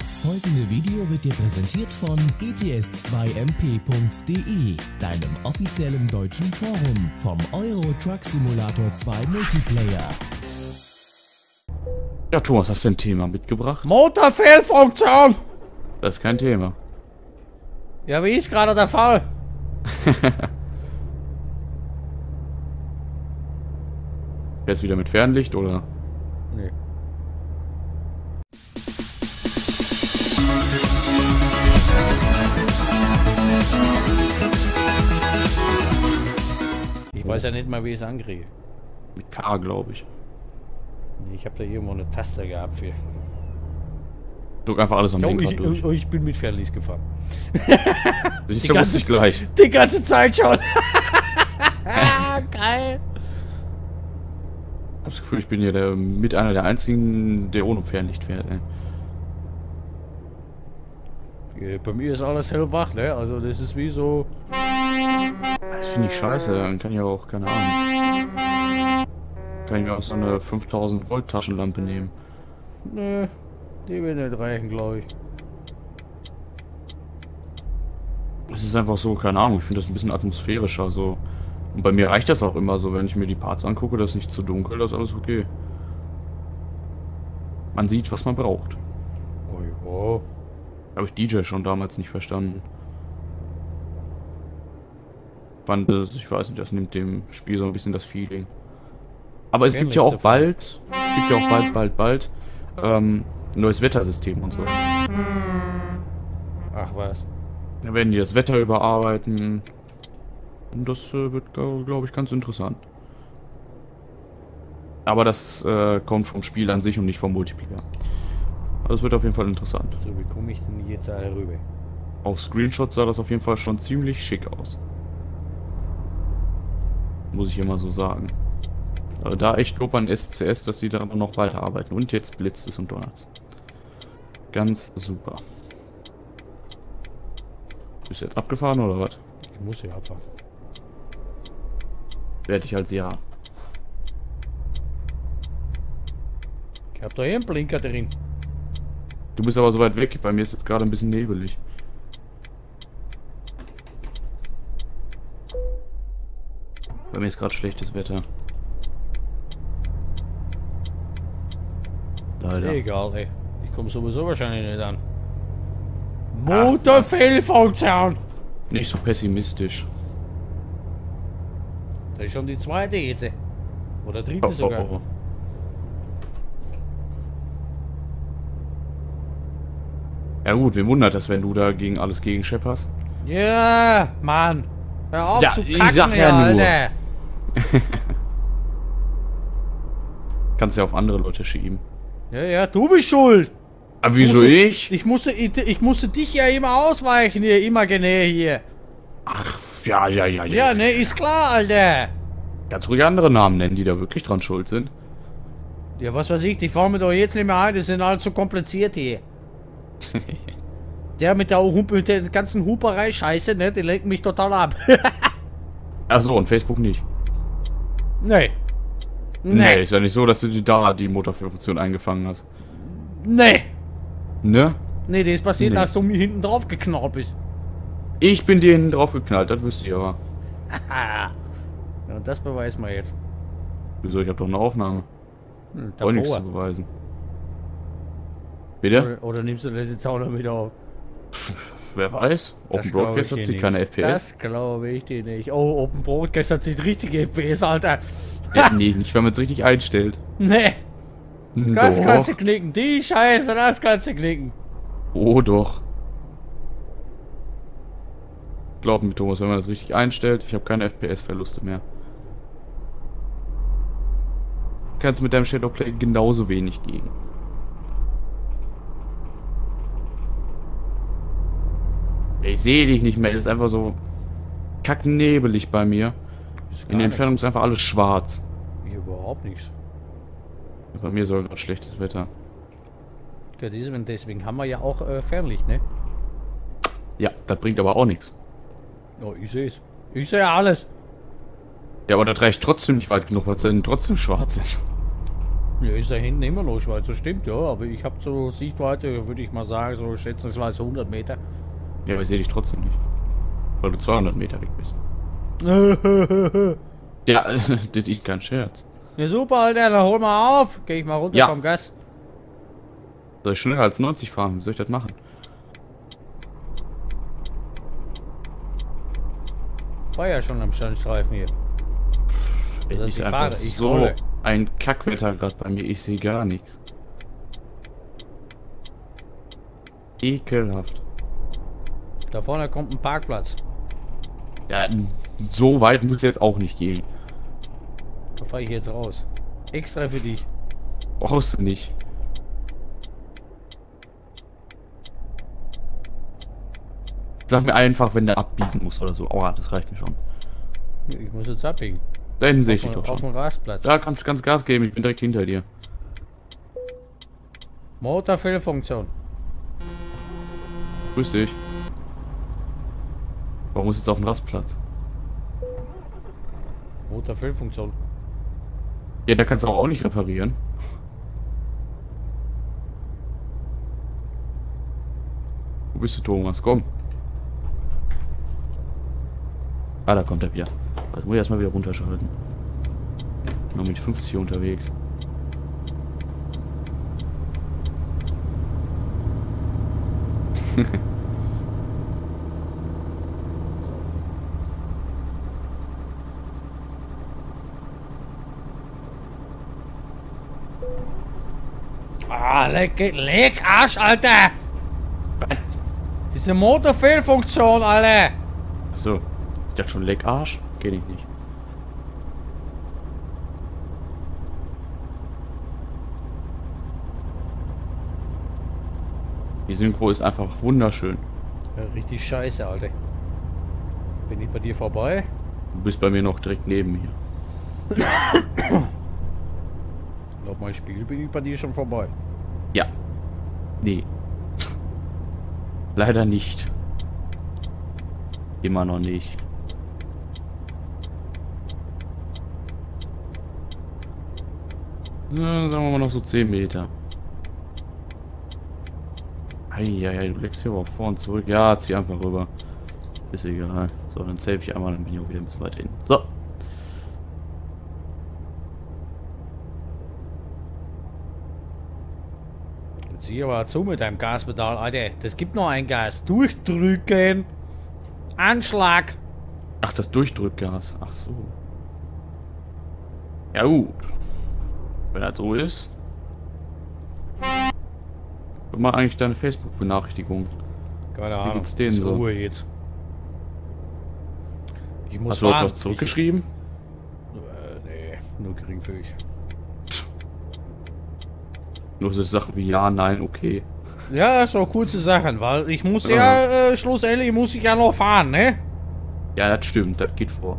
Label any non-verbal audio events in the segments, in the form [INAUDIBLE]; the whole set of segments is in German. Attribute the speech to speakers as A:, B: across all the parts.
A: Das folgende Video wird dir präsentiert von E ets2mp.de, deinem offiziellen deutschen Forum vom Euro Truck Simulator 2 Multiplayer.
B: Ja, Thomas, hast du ein Thema mitgebracht?
C: Motorfehlfunktion!
B: Das ist kein Thema.
C: Ja, wie ist gerade der Fall? [LAUGHS]
B: Du wieder mit Fernlicht oder?
C: Nee. Ich weiß ja nicht mal, wie ich es ankriege.
B: Mit K, glaube ich.
C: Nee, Ich habe da irgendwo eine Taste gehabt für.
B: Drück einfach alles am
C: Oh,
B: Lenkrad
C: ich,
B: durch.
C: oh, ich bin mit Fairlies gefahren. [LAUGHS]
B: Siehst
C: die ganze-
B: wusste ich gleich.
C: Die ganze Zeit schon. [LAUGHS] Geil.
B: Ich hab das Gefühl, ich bin hier der, mit einer der einzigen, der ohne Fernlicht fährt. Ey.
C: Ja, Bei mir ist alles hellwach, ne? Also das ist wie so.
B: Das finde ich scheiße. Dann kann ich auch, keine Ahnung. Kann ich mir auch so eine 5000 Volt Taschenlampe nehmen.
C: Ne, die wird nicht reichen, glaube ich.
B: Es ist einfach so, keine Ahnung, ich finde das ein bisschen atmosphärischer so. Und bei mir reicht das auch immer so, wenn ich mir die Parts angucke, das ist nicht zu dunkel, das ist alles okay. Man sieht, was man braucht. Habe ich DJ schon damals nicht verstanden. Fand es, ich weiß nicht, das nimmt dem Spiel so ein bisschen das Feeling. Aber es gibt ja auch bald, gibt ja auch bald, bald, bald, ähm, neues Wettersystem und so.
C: Ach was.
B: Da werden die das Wetter überarbeiten. Und das äh, wird, glaube ich, ganz interessant. Aber das äh, kommt vom Spiel an sich und nicht vom Multiplayer. Also es wird auf jeden Fall interessant.
C: So, wie komme ich denn jetzt alle rüber?
B: Auf Screenshots sah das auf jeden Fall schon ziemlich schick aus. Muss ich immer so sagen. Also da echt Lob an SCS, dass sie daran noch weiterarbeiten. Und jetzt blitzt es und donnert Ganz super. Bist du jetzt abgefahren oder was?
C: Ich muss ja abfahren.
B: Werde ich als ja.
C: Ich hab da hier einen Blinker drin.
B: Du bist aber so weit weg. Bei mir ist jetzt gerade ein bisschen nebelig. Bei mir ist gerade schlechtes Wetter. Leider.
C: Egal, ey. Ich komme sowieso wahrscheinlich nicht an. Motorfehlfunktion!
B: Nicht so pessimistisch.
C: Das ist schon die zweite jetzt. Oder dritte
B: Oh, oh,
C: sogar.
B: oh. Ja gut, wen wundert das, wenn du da gegen alles gegen schepperst?
C: Ja, Mann. Hör auf
B: Ja,
C: zu
B: ich
C: kacken,
B: sag ja nur.
C: Alter. [LAUGHS]
B: Kannst ja auf andere Leute schieben.
C: Ja, ja, du bist schuld.
B: Aber wieso ich?
C: Ich musste, ich, ich musste dich ja immer ausweichen hier, immer genäher hier.
B: Ach, ja, ja, ja, ja.
C: Ja, ne, ist klar, Alter.
B: Ganz ruhig andere Namen nennen, die da wirklich dran schuld sind.
C: Ja, was weiß ich, die fahren mir doch jetzt nicht mehr ein, die sind alle zu kompliziert hier. [LAUGHS] Der mit der, mit der ganzen Huperei Scheiße, ne, die lenkt mich total ab. [LAUGHS]
B: Ach so, und Facebook nicht.
C: nee.
B: Nee.
C: Nee.
B: ist ja nicht so, dass du die da die Motorfunktion eingefangen hast.
C: Nee.
B: Ne?
C: Nee, das ist passiert,
B: Nee.
C: als du mir hinten drauf geknallt bist.
B: Ich bin dir hinten drauf geknallt, das wüsste ich aber.
C: Ah. [LAUGHS] Ja, das beweist man jetzt.
B: Wieso? Ich habe doch eine Aufnahme.
C: Hm,
B: Auch nichts zu beweisen. Bitte?
C: Oder, oder nimmst du das jetzt auch noch wieder auf?
B: Wer weiß? Open Broadcast hat
C: nicht.
B: keine FPS.
C: Das glaube ich dir nicht. Oh, Open Broadcast hat sich richtige FPS, Alter.
B: Ja, [LAUGHS] nee, nicht, wenn man es richtig einstellt.
C: Nee, das
B: doch.
C: kannst du knicken. Die Scheiße, das kannst du knicken.
B: Oh doch. Glaub mir, Thomas, wenn man das richtig einstellt, ich habe keine FPS-Verluste mehr. Kannst mit deinem Shadowplay genauso wenig gegen. Ich sehe dich nicht mehr, es ist einfach so kacknebelig bei mir. In der Entfernung ist einfach alles schwarz.
C: Hier überhaupt nichts.
B: Bei mir soll gerade schlechtes Wetter.
C: Ja, deswegen, haben wir ja auch äh, Fernlicht, ne?
B: Ja, das bringt aber auch nichts.
C: Oh, ich seh's. Ich sehe alles.
B: Ja, aber das reicht trotzdem nicht weit genug, weil es dann trotzdem schwarz ist.
C: Ja, ist da hinten immer noch Schweiz, das stimmt, ja. Aber ich habe so Sichtweite, würde ich mal sagen, so schätzungsweise 100 Meter.
B: Ja, aber ich sehe dich trotzdem nicht. Weil du 200 Meter weg bist. [LAUGHS] Ja, [LAUGHS] das ist kein Scherz.
C: Ja, super, Alter, dann hol mal auf. Geh ich mal runter
B: Ja.
C: vom Gas.
B: Soll ich schneller als 90 fahren? Wie soll ich das machen?
C: War ja schon am Standstreifen hier.
B: Es ist
C: ich fahre, ich
B: so
C: rolle.
B: ein Kackwetter gerade bei mir. Ich sehe gar nichts. Ekelhaft.
C: Da vorne kommt ein Parkplatz.
B: Ja, so weit muss jetzt auch nicht gehen.
C: Da fahre ich jetzt raus. Extra für dich.
B: Brauchst du nicht. Sag mir einfach, wenn der abbiegen muss oder so. Aua, das reicht mir schon.
C: Ich muss jetzt abbiegen.
B: Da hinten sehe ich dich
C: Auf,
B: doch
C: auf
B: schon.
C: dem Rastplatz.
B: Da kannst du ganz Gas geben, ich bin direkt hinter dir.
C: Motorfehlfunktion.
B: Grüß dich. Warum ist jetzt auf dem Rastplatz?
C: Motorfehlfunktion.
B: Ja, da kannst du auch nicht reparieren. Wo bist du, Thomas? Komm. Ah, da kommt er wieder. Das muss ich erstmal wieder runterschalten. Noch mit 50 hier unterwegs. [LAUGHS]
C: Ah, leck, leck, Arsch, Alter! Diese Motorfehlfunktion, Alter!
B: Achso. Ich dachte schon Leck Arsch. Geht ich nicht. Die Synchro ist einfach wunderschön.
C: Ja, richtig scheiße, Alter. Bin ich bei dir vorbei?
B: Du bist bei mir noch direkt neben mir.
C: Laut mein Spiegel bin ich bei dir schon vorbei.
B: Nee. Leider nicht. Immer noch nicht. Na, sagen wir mal noch so 10 Meter. Eieiei, du legst hier aber vor und zurück. Ja, zieh einfach rüber. Ist egal. So, dann save ich einmal, dann bin ich auch wieder ein bisschen weiter hin. So.
C: Jetzt sieh aber zu mit deinem Gaspedal, Alter. Das gibt noch ein Gas. Durchdrücken. Anschlag.
B: Ach, das Durchdrückgas. Ach so. Ja gut. Wenn das so ist. Guck mal eigentlich deine Facebook-Benachrichtigung.
C: Keine Ahnung.
B: geht's denen so?
C: Ruhe jetzt. Ich muss
B: Hast du etwas zurückgeschrieben?
C: Ich, äh, nee, nur geringfügig.
B: Nur so Sachen wie ja, nein, okay.
C: Ja, so kurze Sachen, weil ich muss ja,
B: Ja.
C: äh, schlussendlich muss ich ja noch fahren, ne?
B: Ja, das stimmt, das geht vor.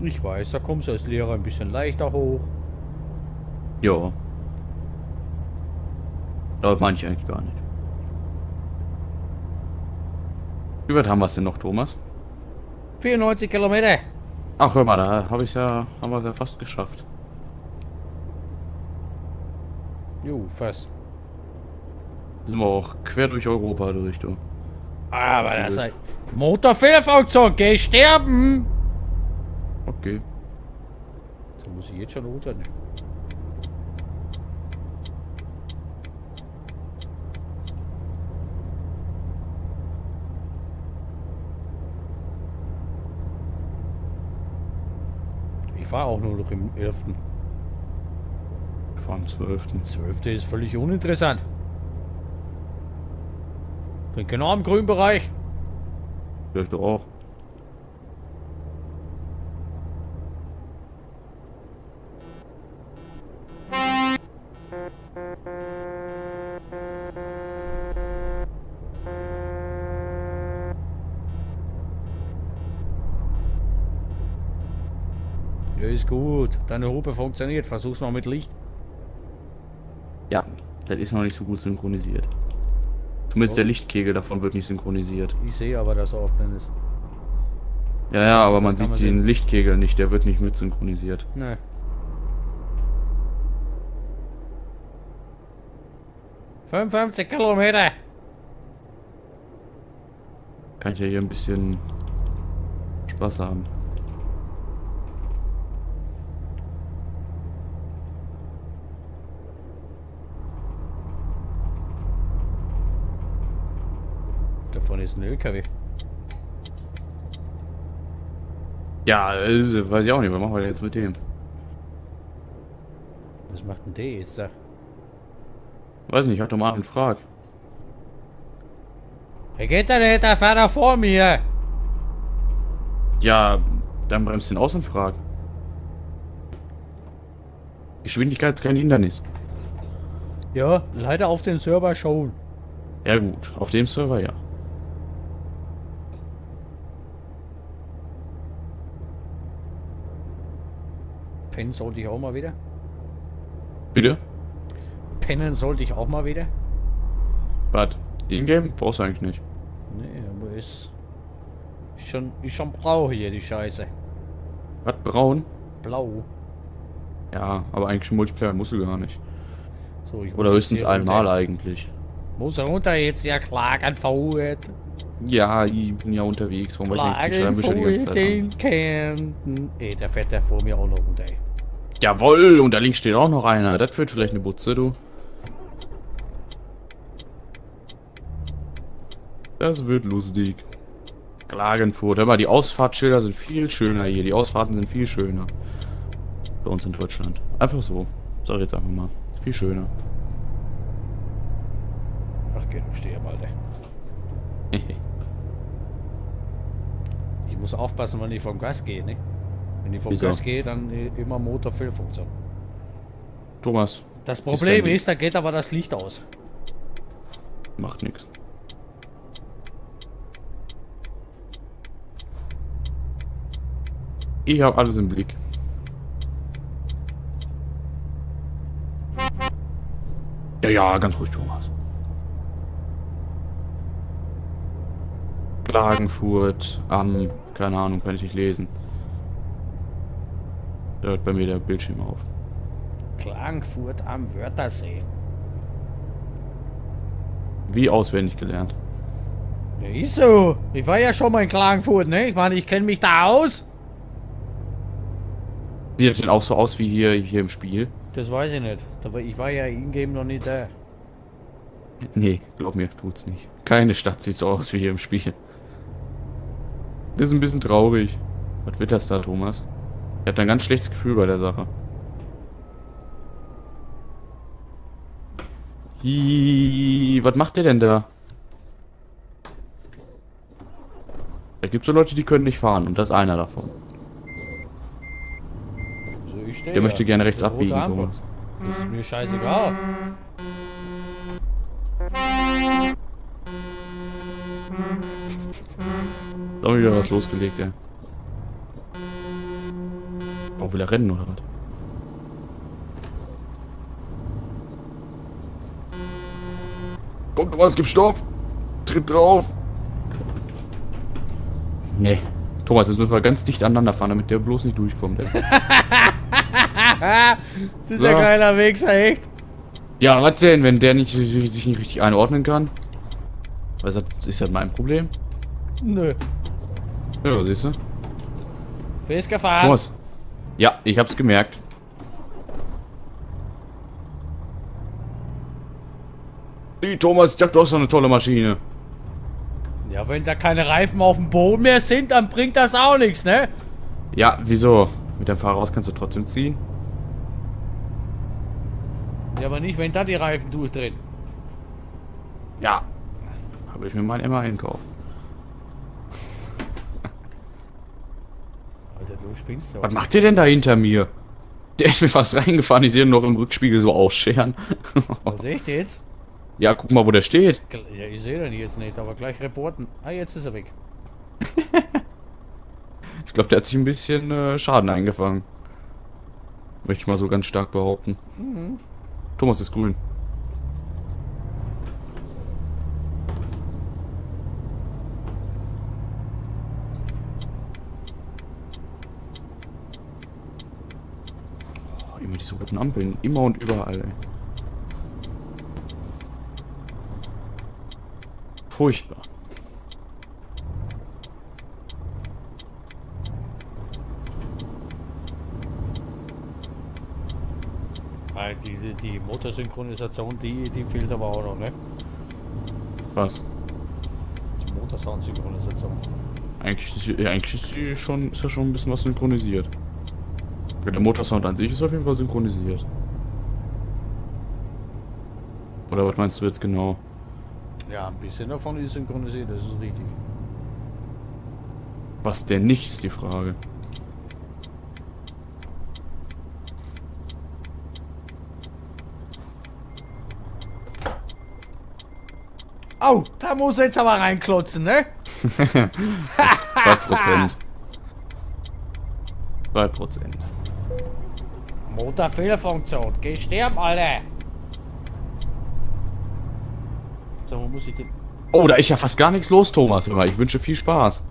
C: Ich weiß, da kommst du als Lehrer ein bisschen leichter hoch.
B: Ja. Aber meine ich eigentlich gar nicht. Wie weit haben wir es denn noch, Thomas?
C: 94 Kilometer.
B: Ach, hör mal, da habe ich ja, haben wir ja fast geschafft.
C: Jo, fast.
B: Sind wir auch quer durch Europa durch, du.
C: Aber das ist ein Motorfehlfunktion. Geh sterben.
B: Okay.
C: So muss ich jetzt schon runter. Fahre auch nur noch im 11.
B: Wir fahren am 12.
C: 12. ist völlig uninteressant. Bin genau im grünen Bereich.
B: Vielleicht auch.
C: Deine Hupe funktioniert. Versuch's mal mit Licht.
B: Ja, das ist noch nicht so gut synchronisiert. Zumindest
C: Oh.
B: der Lichtkegel davon wird nicht synchronisiert.
C: Ich sehe aber, dass er offline ist.
B: Ja, ja, aber
C: Das
B: man sieht
C: man
B: den. Lichtkegel nicht, der wird nicht mit synchronisiert.
C: Ne. Fünfundfünfzig Kilometer.
B: Kann ich ja hier ein bisschen Spaß haben.
C: Vorne ist ein LKW.
B: Ja, äh, weiß ich auch nicht, was machen wir jetzt mit dem?
C: Was macht denn der jetzt da?
B: Weiß nicht, ich hab doch mal einen Frag.
C: Er geht der fährt da vor mir.
B: Ja, dann bremst den aus und frag. Geschwindigkeit ist kein Hindernis.
C: Ja, leider auf den Server schon.
B: Ja gut, auf dem Server ja.
C: Pennen sollte ich auch mal wieder.
B: Bitte?
C: Pennen sollte ich auch mal wieder.
B: Was? Ingame? Brauchst du eigentlich nicht.
C: Nee, aber ist schon, ist schon blau hier, die Scheiße.
B: Was? Braun?
C: Blau.
B: Ja, aber eigentlich im Multiplayer musst du gar nicht.
C: So,
B: Oder höchstens einmal
C: runter.
B: eigentlich.
C: Muss runter jetzt, ja, klagen verhut.
B: Ja, ich bin ja unterwegs. Warum weiß ich nicht,
C: Klagen
B: schreiben die ganze Zeit an.
C: Ey, der fährt da vor mir auch noch runter, ey.
B: Jawoll, und da links steht auch noch einer. Das wird vielleicht eine Butze, du. Das wird lustig. Klagenfurt. Hör mal, die Ausfahrtsschilder sind viel schöner hier. Die Ausfahrten sind viel schöner. Bei uns in Deutschland. Einfach so. Sag ich jetzt einfach mal. Viel schöner.
C: Ach, geh, du steh mal. [LAUGHS] Ich muss aufpassen, wenn ich vom Gas gehe, ne? Wenn ich vom
B: Wieso?
C: Gas gehe, dann immer Motor-Füllfunktion.
B: Thomas,
C: Das Problem ist, da geht aber das Licht aus.
B: macht nix. Ich hab alles im Blick. Ja, ja, ganz ruhig, Thomas. Klagenfurt am, keine Ahnung, kann ich nicht lesen. Da hört bei mir der Bildschirm auf.
C: Klagenfurt am Wörthersee.
B: Wie auswendig gelernt.
C: Ja, ist so. Ich war ja schon mal in Klagenfurt, ne? Ich meine, ich kenne mich da aus.
B: Sieht das denn auch so aus wie hier, hier im Spiel?
C: Das weiß ich nicht. Ich war ja in-game noch nicht da.
B: Nee, glaub mir, tut's nicht. Keine Stadt sieht so aus wie hier im Spiel. Das ist ein bisschen traurig. Was wird das da, Thomas? Ich hab ein ganz schlechtes Gefühl bei der Sache. Hi, was macht der denn da? Da gibt's so Leute, die können nicht fahren und das ist einer davon.
C: So, ich stehe
B: Der möchte gerne rechts abbiegen. Thomas.
C: Das ist mir scheißegal.
B: Da haben wir wieder was losgelegt, ey. Warum will er rennen oder was? Komm, Thomas, gib Stoff! Tritt drauf! Nee. Thomas, jetzt müssen wir ganz dicht aneinander fahren, damit der bloß nicht durchkommt, ey. [LAUGHS]
C: das ist
B: So.
C: ein geiler Wichser, echt.
B: Ja, was denn, wenn der nicht, sich sich nicht richtig einordnen kann? Was ist das, ist das mein Problem?
C: Nö.
B: Ja, siehst du?
C: Festgefahren.
B: Thomas. Ja, ich hab's gemerkt. Hey, Thomas, ich dachte, du hast so eine tolle Maschine.
C: Ja, wenn da keine Reifen auf dem Boden mehr sind, dann bringt das auch nichts, ne?
B: Ja, wieso? Mit deinem Fahrrad kannst du trotzdem ziehen?
C: Ja, aber nicht, wenn da die Reifen durchdrehen.
B: Ja. Habe ich mir mal immer einkaufen.
C: Alter, du spinnst so.
B: Was macht der denn da hinter mir? Der ist mir fast reingefahren. Ich sehe ihn noch im Rückspiegel so ausscheren. [LAUGHS]
C: Was sehe ich denn jetzt?
B: ja, guck mal, wo der steht.
C: Ja, ich sehe den jetzt nicht, aber gleich reporten. Ah, jetzt ist er weg. [LAUGHS]
B: Ich glaube, der hat sich ein bisschen äh, Schaden eingefangen. Möchte ich mal so ganz stark behaupten. Thomas ist grün. Immer diese roten Ampeln. Immer und überall, ey. Furchtbar.
C: Weil die, die Motorsynchronisation, die, die fehlt aber auch noch, ne?
B: Was?
C: Die Motorsound-Synchronisation.
B: Eigentlich ist, sie, eigentlich ist, sie schon, ist ja schon ein bisschen was synchronisiert. Der Motorsound an sich ist auf jeden Fall synchronisiert. Oder was meinst du jetzt genau?
C: Ja, ein bisschen davon ist synchronisiert, das ist richtig.
B: Was denn nicht, ist die Frage.
C: Au, da muss er jetzt aber reinklotzen, ne? [LAUGHS]
B: 2%. 2%.
C: Motorfehlerfunktion. Geh sterben, Alter. So, wo muss ich den...
B: Oh, da ist ja fast gar nichts los, Thomas. Mal, Ich wünsche viel Spaß.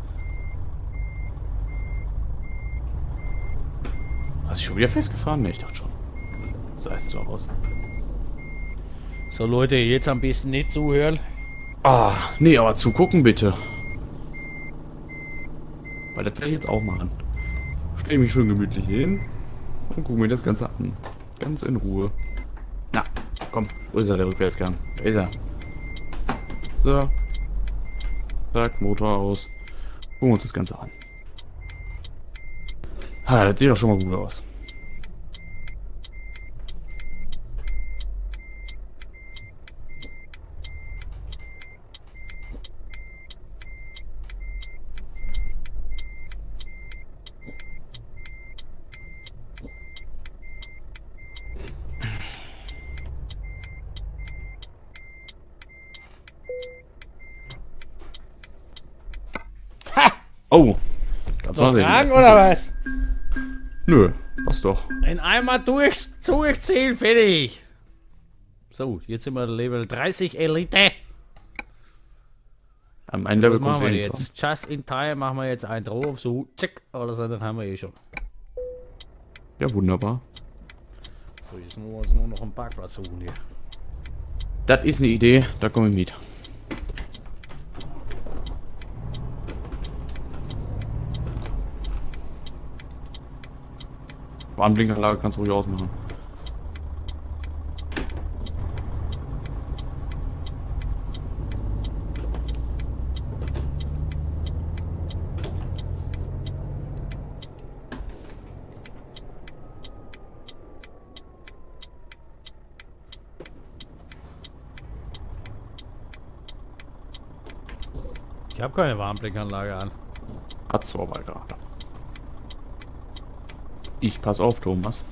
B: Hast du schon wieder festgefahren? Ne, ich dachte schon. So heißt so aus.
C: So, Leute, jetzt am besten nicht zuhören.
B: Ah, nee, aber zugucken bitte. Weil das werde ich jetzt auch machen. Stell mich schön gemütlich hin und guck mir das Ganze an. Ganz in Ruhe. Na, komm, wo ist er, der Rückwärtsgang? Da ist er. So. Zack, Motor aus. Gucken wir uns das Ganze an. Ah, das sieht doch schon mal gut aus. Oh.
C: Noch
B: war's
C: Fragen oder was?
B: Nö, passt doch.
C: In einmal durch, durchziehen, fertig. So, jetzt sind wir Level 30 Elite.
B: Am einen Level
C: Was machen wir
B: eh
C: jetzt? Just in time machen wir jetzt einen drauf, so, zack, alles andere haben wir eh schon.
B: dran. Ja, wunderbar.
C: So, jetzt müssen wir uns nur noch einen Parkplatz suchen hier.
B: Das ist eine Idee, da komme ich mit. Warnblinkanlage kannst du ruhig ausmachen.
C: Ich habe keine Warnblinkanlage an.
B: Hat's du aber gerade. Ich pass auf, Thomas.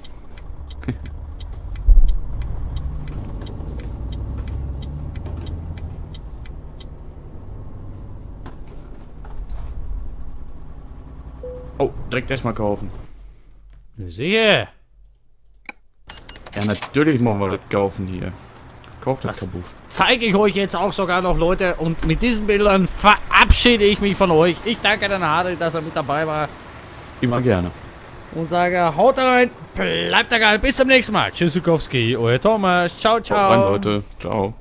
B: [LAUGHS] oh, direkt erstmal kaufen.
C: Sicher.
B: Ja, natürlich machen wir das kaufen hier. Kauft das
C: Was?
B: Kabuff.
C: Zeige ich euch jetzt auch sogar noch, Leute. Und mit diesen Bildern verabschiede ich mich von euch. Ich danke Dan Hadel, dass er mit dabei war.
B: Immer gerne.
C: Und sage, haut rein, bleibt da geil. Bis zum nächsten Mal. Tschüss, Zukowski. Euer Thomas. Ciao,
B: Haut
C: ciao.
B: rein, Leute. Ciao.